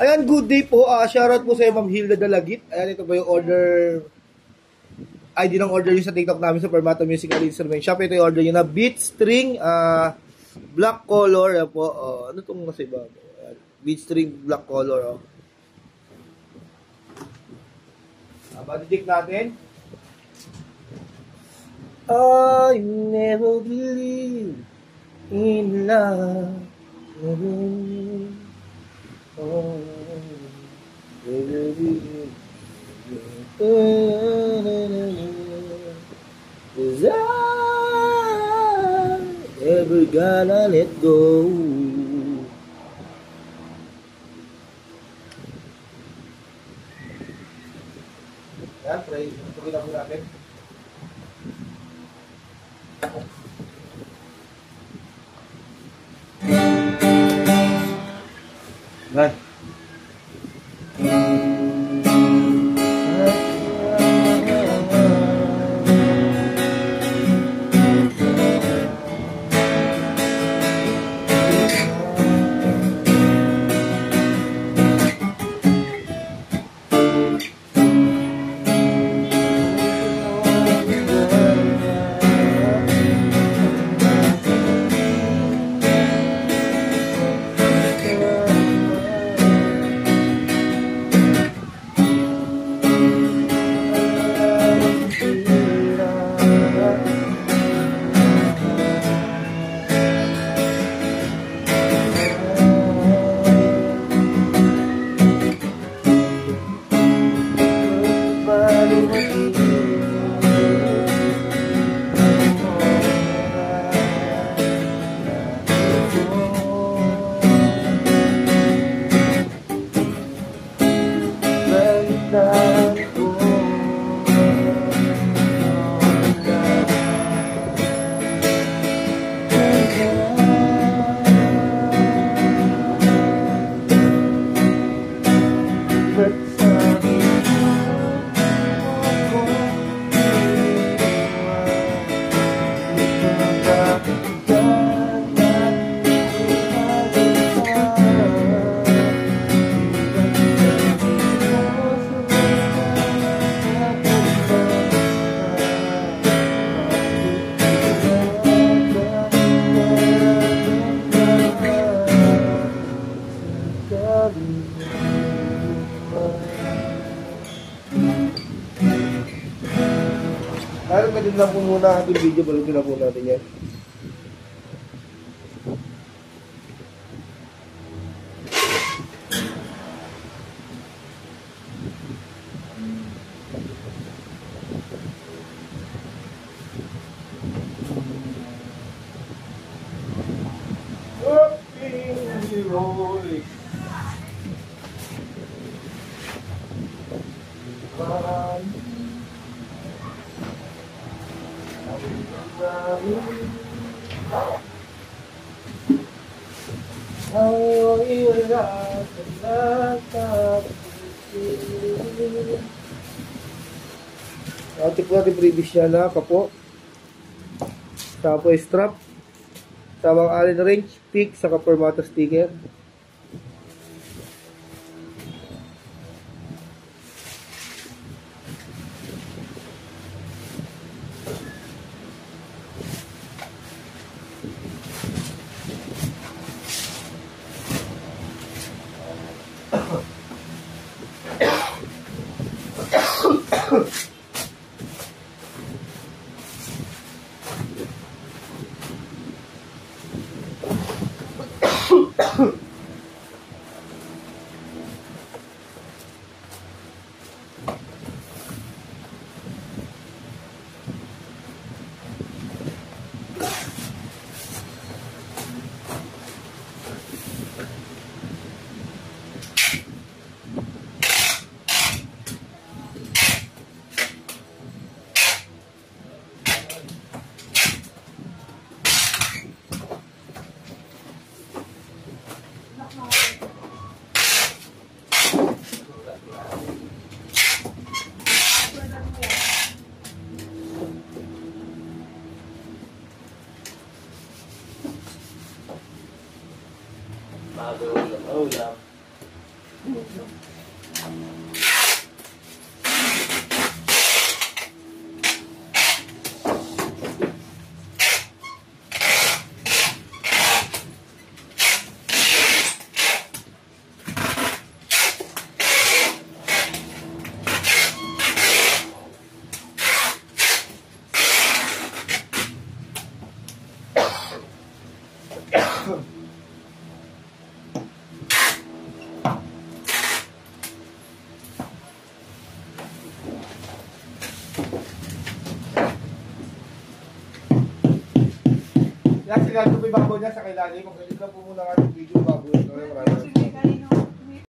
Ayan, good day po. Uh, shoutout po sa Ma'am Hilda Dalagit. Ayan, ito po yung order ID ng order yun sa TikTok namin sa Permato Musical Instrument Shop. Ito yung order yun na beat string, uh, black color. Ayan po. Uh, ano itong nasa iba? Ayan, beat string, black color. Oh. Uh, Badidik natin. I never believe in love. Is I ever gonna let go? Yan, pray. Na po natin. Right. Ka din lang po muna ating video, balutin na po natin yan. Atik po natin previous niya na kapo. Tapos strap. Tamang allen wrench, pick, saka permata sticker. Huh. ja Good. Yan, sila ito yung bago niya sa kailangan. Kung ganito lang po muna ang video, bago ito. Maraming